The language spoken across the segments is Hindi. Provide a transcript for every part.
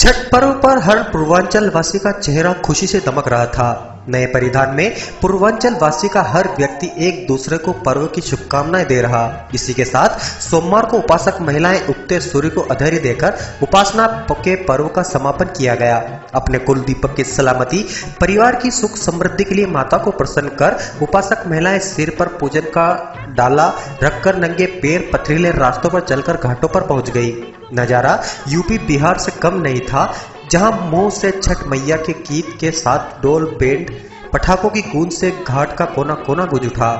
छठ पर्व पर हर पूर्वांचल वासी का चेहरा खुशी से दमक रहा था। नए परिधान में पूर्वांचल वासी का हर व्यक्ति एक दूसरे को पर्व की शुभकामनाएँ दे रहा। इसी के साथ सोमवार को उपासक महिलाएँ उगते सूर्य को अधैर्य देकर उपासना के पर्व का समापन किया गया। अपने कुल दीपक की सलामती, परिवार की सुख समृद्धि के लिए माता को प्रसन्न कर उपासक महिलाएँ सिर पर पूजन का डाला रखकर नंगे पैर पथरीले रास्तों पर चलकर घाटों पर पहुँच गई। नज़ारा यूपी बिहार से कम नहीं था जहाँ मुँह से छठ मैया के गीत के साथ डोल बैंड, पटाखों की गूंज से घाट का कोना कोना गुज उठा।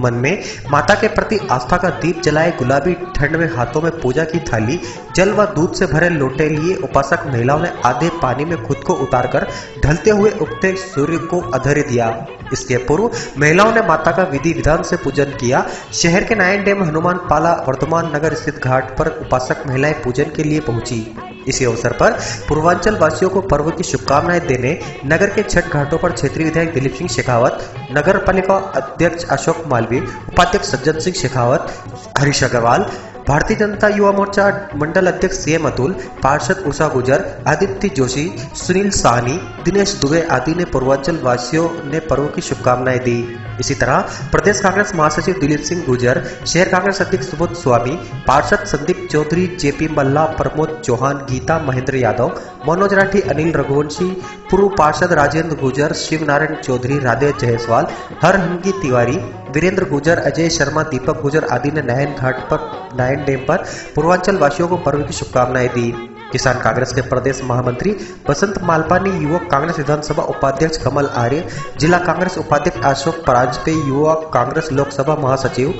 मन में माता के प्रति आस्था का दीप जलाए गुलाबी ठंड में हाथों में पूजा की थाली, जल व दूध से भरे लोटे लिए उपासक महिलाओं ने आधे पानी में खुद को उतारकर ढलते हुए उगते सूर्य को अधर दिया। इसके पूर्व महिलाओं ने माता का विधि विधान से पूजन किया। शहर के नायन डैम, हनुमान पाला वर्धमान नगर स्थित घाट पर उपासक महिलाएँ पूजन के लिए पहुँची। इसी अवसर पर पूर्वांचल वासियों को पर्व की शुभकामनाएँ देने नगर के छठ घाटों पर क्षेत्रीय विधायक दिलीप सिंह शेखावत, नगर पालिका अध्यक्ष अशोक मालवी उपाध्यक्ष सज्जन सिंह शेखावत, हरीश अग्रवाल भारतीय जनता युवा मोर्चा मंडल अध्यक्ष सीएम अतुल, पार्षद उषा गुजर, आदित्य जोशी, सुनील साहनी, दिनेश दुबे आदि ने पूर्वांचल वासियों ने पर्व की शुभकामनाएँ दी। इसी तरह प्रदेश कांग्रेस महासचिव दिलीप सिंह गुजर, शहर कांग्रेस अध्यक्ष सुबोध स्वामी, पार्षद संदीप चौधरी, जेपी मल्ला, प्रमोद चौहान, गीता महेंद्र यादव, मनोज राठी, अनिल रघुवंशी, पूर्व पार्षद राजेंद्र गुजर शिव नारायण चौधरी, राधे जायसवाल हर हंगी तिवारी, वीरेंद्र गुजर, अजय शर्मा, दीपक गुजर आदि ने नयन घाट पर नयन डैम पर पूर्वांचल वासियों को पर्व की शुभकामनाएँ दी। किसान कांग्रेस के प्रदेश महामंत्री बसंत मालपा ने युवक कांग्रेस विधानसभा उपाध्यक्ष कमल आर्य, जिला कांग्रेस उपाध्यक्ष अशोक पराजपे युवा कांग्रेस लोकसभा महासचिव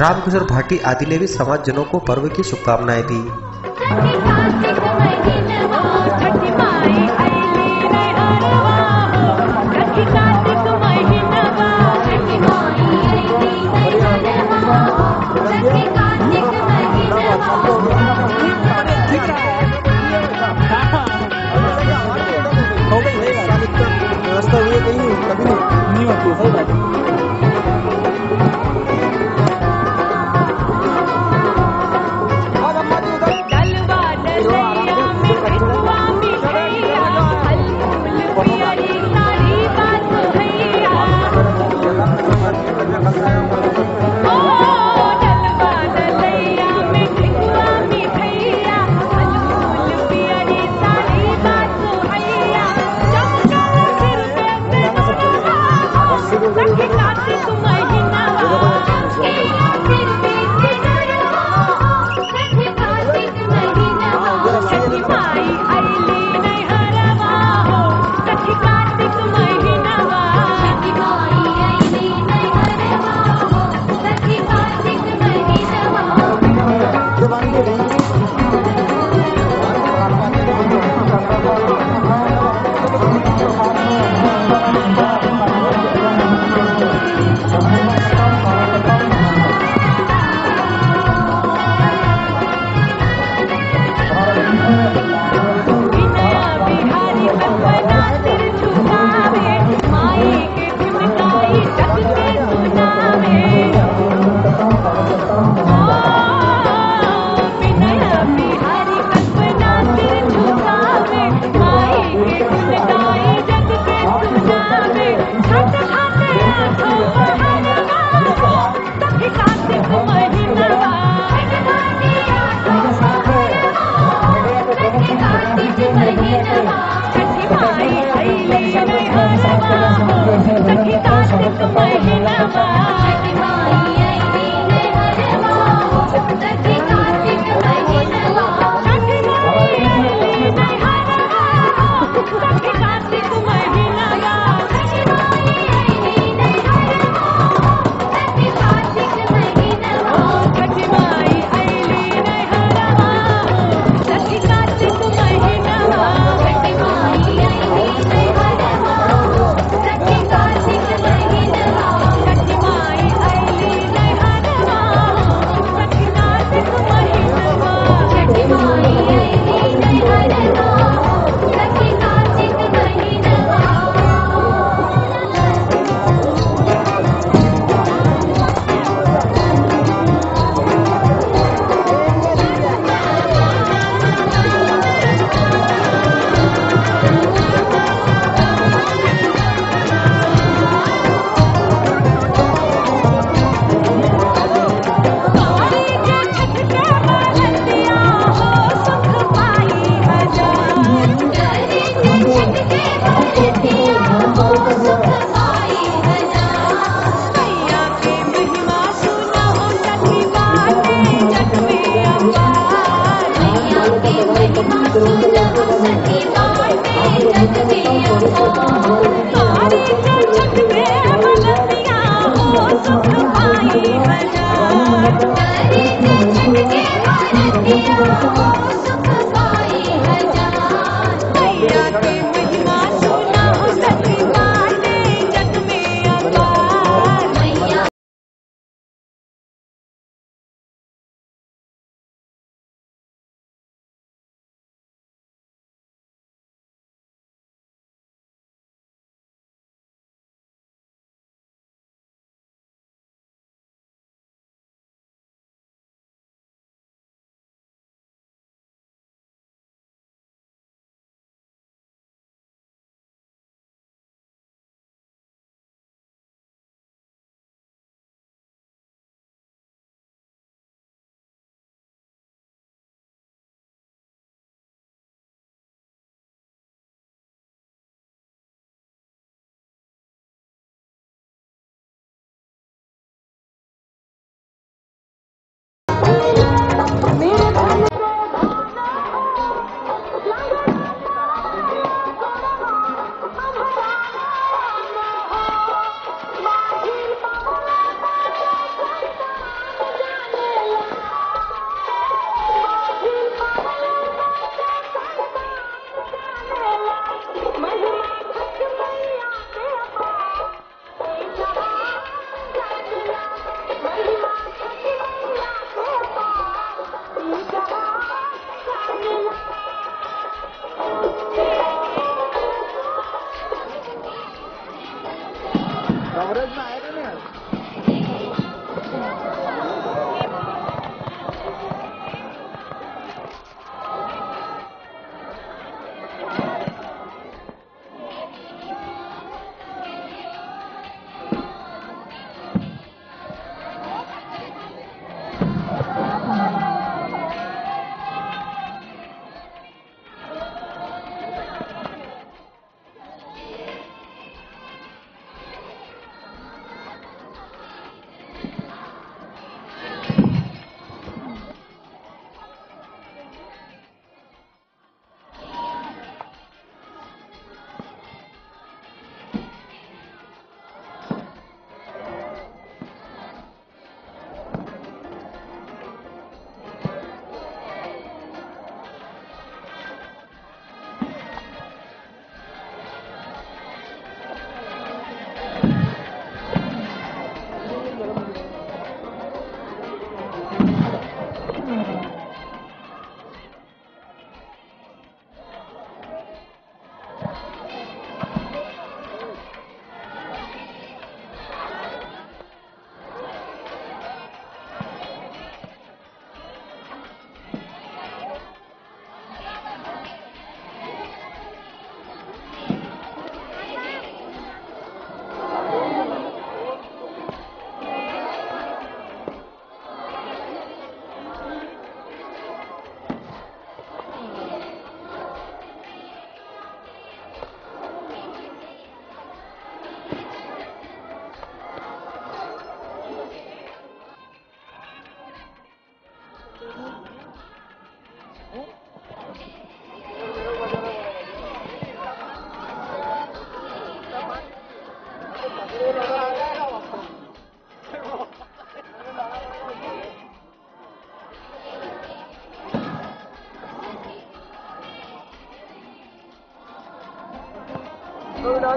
रामकिशोर भाटी आदि ने भी समाज जनों को पर्व की शुभकामनाएँ दी। मैया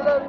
lên